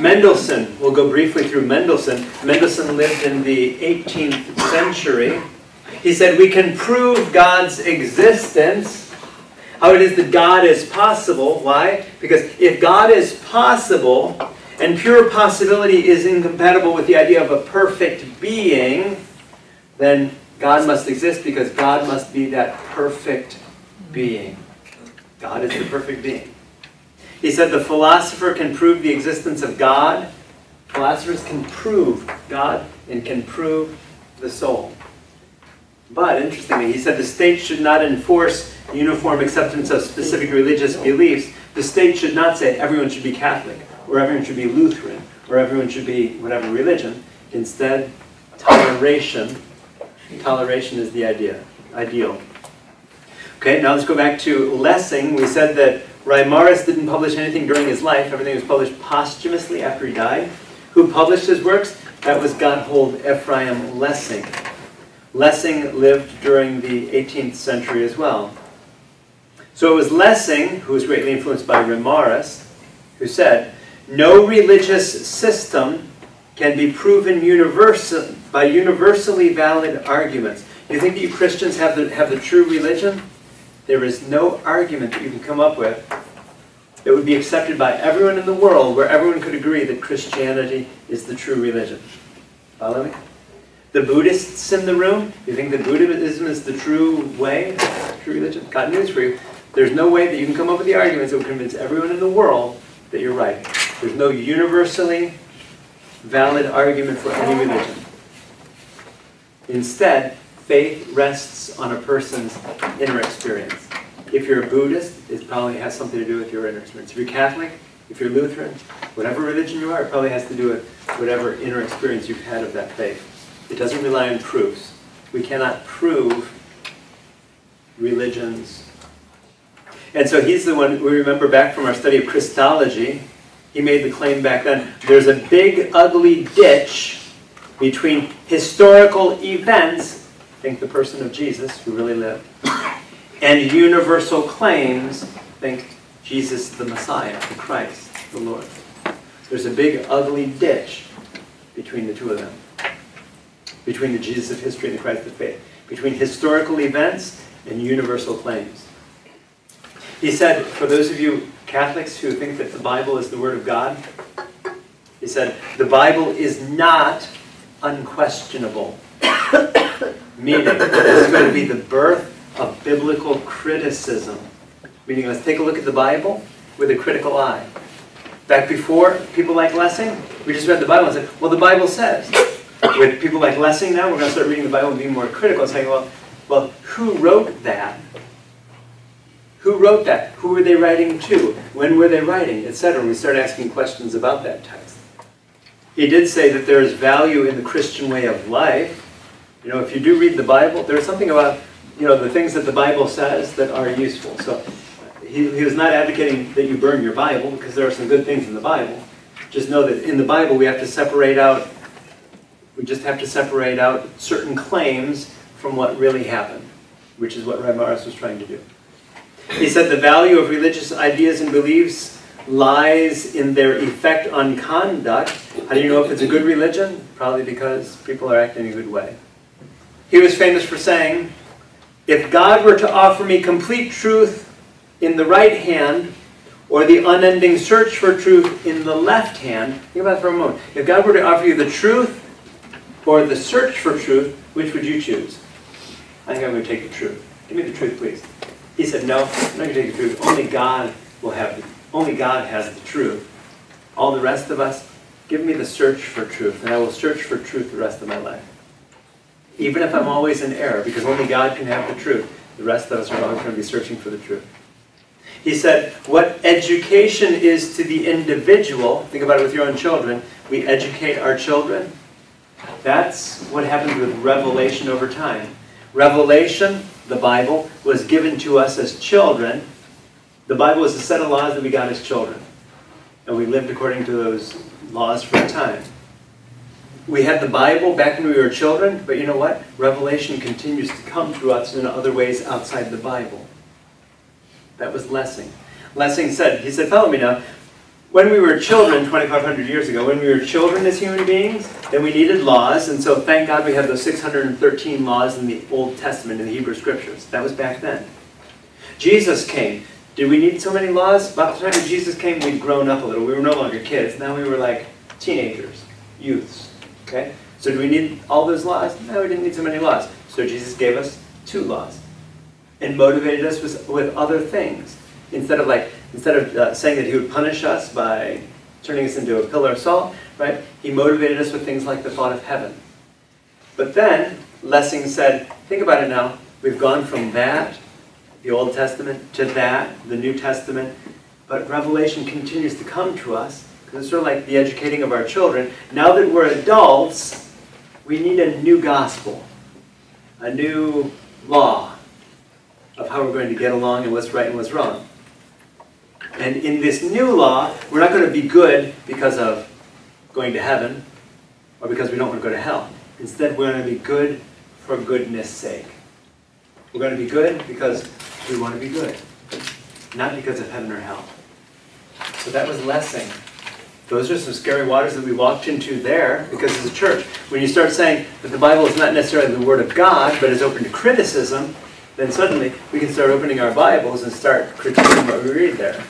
Mendelssohn, we'll go briefly through Mendelssohn. Mendelssohn lived in the 18th century. He said, we can prove God's existence, how it is that God is possible. Why? Because if God is possible, and pure possibility is incompatible with the idea of a perfect being, then God must exist because God must be that perfect being. God is the perfect being. He said the philosopher can prove the existence of God. Philosophers can prove God and can prove the soul. But interestingly, he said the state should not enforce uniform acceptance of specific religious beliefs. The state should not say everyone should be Catholic, or everyone should be Lutheran, or everyone should be whatever religion. Instead, toleration. Toleration is the idea, ideal. Okay, now let's go back to Lessing. We said that Reimarus didn't publish anything during his life. Everything was published posthumously after he died. Who published his works? That was Gotthold Ephraim Lessing. Lessing lived during the 18th century as well. So it was Lessing, who was greatly influenced by Reimarus, who said, no religious system can be proven universal, by universally valid arguments. Do you think you Christians have the, have the true religion? There is no argument that you can come up with that would be accepted by everyone in the world where everyone could agree that Christianity is the true religion. Follow me? The Buddhists in the room, you think that Buddhism is the true way, true religion? Got news for you. There's no way that you can come up with the arguments that would convince everyone in the world that you're right. There's no universally valid argument for any religion. Instead, faith rests on a person's inner experience. If you're a Buddhist, it probably has something to do with your inner experience. If you're Catholic, if you're Lutheran, whatever religion you are, it probably has to do with whatever inner experience you've had of that faith. It doesn't rely on proofs. We cannot prove religions. And so he's the one, we remember back from our study of Christology, he made the claim back then, there's a big ugly ditch between historical events think the person of Jesus, who really lived, and universal claims, think Jesus the Messiah, the Christ, the Lord. There's a big ugly ditch between the two of them, between the Jesus of history and the Christ of faith, between historical events and universal claims. He said, for those of you Catholics who think that the Bible is the Word of God, he said, the Bible is not unquestionable. Meaning, this is going to be the birth of biblical criticism. Meaning, let's take a look at the Bible with a critical eye. Back before, people like Lessing, we just read the Bible and said, well, the Bible says. With people like Lessing now, we're going to start reading the Bible and being more critical, and saying, well, well, who wrote that? Who wrote that? Who were they writing to? When were they writing? Etc. And We start asking questions about that text. He did say that there is value in the Christian way of life, you know, if you do read the Bible, there's something about, you know, the things that the Bible says that are useful. So he, he was not advocating that you burn your Bible because there are some good things in the Bible. Just know that in the Bible we have to separate out, we just have to separate out certain claims from what really happened, which is what Reimarus was trying to do. He said the value of religious ideas and beliefs lies in their effect on conduct. How do you know if it's a good religion? Probably because people are acting in a good way. He was famous for saying, if God were to offer me complete truth in the right hand, or the unending search for truth in the left hand, think about it for a moment. If God were to offer you the truth or the search for truth, which would you choose? I think I'm going to take the truth. Give me the truth, please. He said, no, I'm not going to take the truth. Only God will have the, only God has the truth. All the rest of us, give me the search for truth, and I will search for truth the rest of my life even if I'm always in error, because only God can have the truth. The rest of us are always going to be searching for the truth. He said, what education is to the individual, think about it with your own children, we educate our children. That's what happens with revelation over time. Revelation, the Bible, was given to us as children. The Bible is a set of laws that we got as children. And we lived according to those laws for a time. We had the Bible back when we were children, but you know what? Revelation continues to come to us in other ways outside the Bible. That was Lessing. Lessing said, he said, follow me now. when we were children, 2,500 years ago, when we were children as human beings, then we needed laws, and so thank God we have those 613 laws in the Old Testament, in the Hebrew Scriptures. That was back then. Jesus came. Did we need so many laws? By the time Jesus came, we'd grown up a little. We were no longer kids. Now we were like teenagers, youths. Okay? So do we need all those laws? No, we didn't need so many laws. So Jesus gave us two laws and motivated us with, with other things. Instead of like, instead of uh, saying that he would punish us by turning us into a pillar of salt, right? He motivated us with things like the thought of heaven. But then, Lessing said, think about it now. We've gone from that, the Old Testament, to that, the New Testament. But Revelation continues to come to us, it's sort of like the educating of our children. Now that we're adults, we need a new gospel, a new law of how we're going to get along and what's right and what's wrong. And in this new law, we're not going to be good because of going to heaven or because we don't want to go to hell. Instead, we're going to be good for goodness sake. We're going to be good because we want to be good, not because of heaven or hell. So that was Lessing. Those are some scary waters that we walked into there because as a church, when you start saying that the Bible is not necessarily the Word of God, but is open to criticism, then suddenly we can start opening our Bibles and start critiquing what we read there.